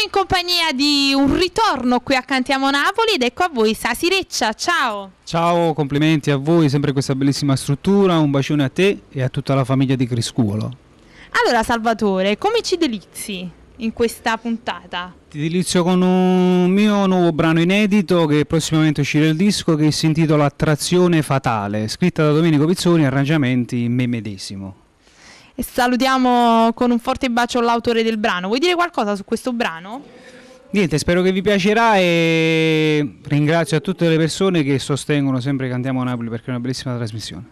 Sono in compagnia di un ritorno qui a Cantiamo Napoli ed ecco a voi Sasireccia, ciao! Ciao, complimenti a voi, sempre questa bellissima struttura, un bacione a te e a tutta la famiglia di Criscuolo. Allora Salvatore, come ci delizi in questa puntata? Ti delizio con un mio nuovo brano inedito che prossimamente uscirà il disco che si intitola Attrazione Fatale, scritta da Domenico Pizzoni, arrangiamenti me medesimo. E salutiamo con un forte bacio l'autore del brano. Vuoi dire qualcosa su questo brano? Niente, spero che vi piacerà e ringrazio a tutte le persone che sostengono sempre Cantiamo Napoli perché è una bellissima trasmissione.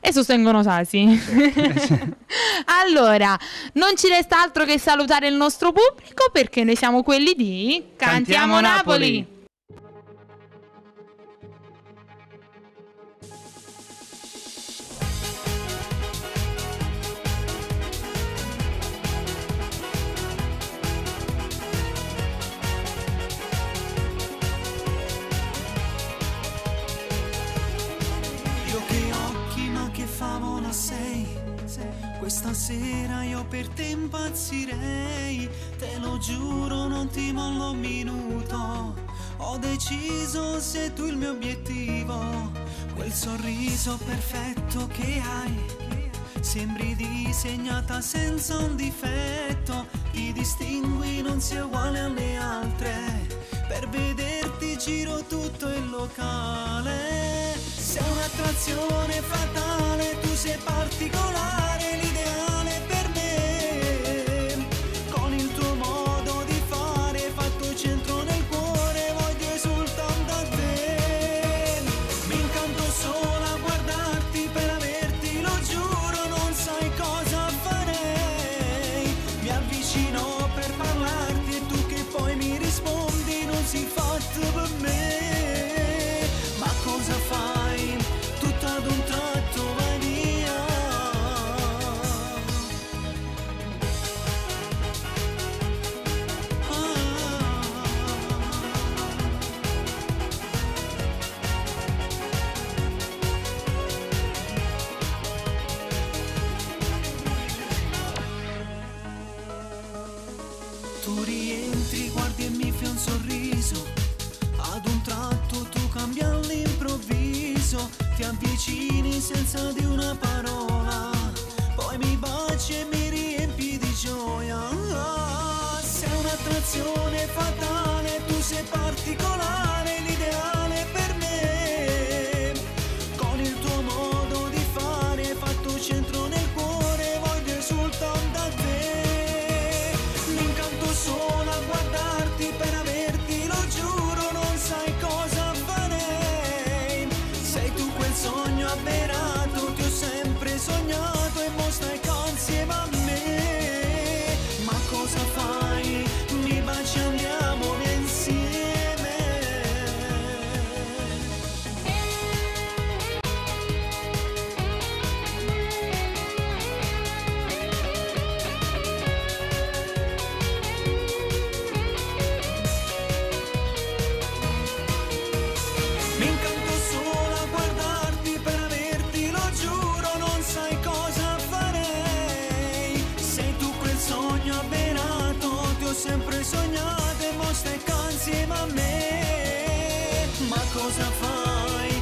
E sostengono Sasi. allora, non ci resta altro che salutare il nostro pubblico perché noi siamo quelli di Cantiamo, Cantiamo Napoli. Napoli. Questa sera io per te impazzirei, te lo giuro non ti mollo un minuto. Ho deciso sei tu il mio obiettivo, quel sorriso perfetto che hai. Sembri disegnata senza un difetto, ti distingui, non sei uguale alle altre. Per vederti giro tutto il locale. Sei un'attrazione sempre e stai qua insieme a me. Ma cosa fai?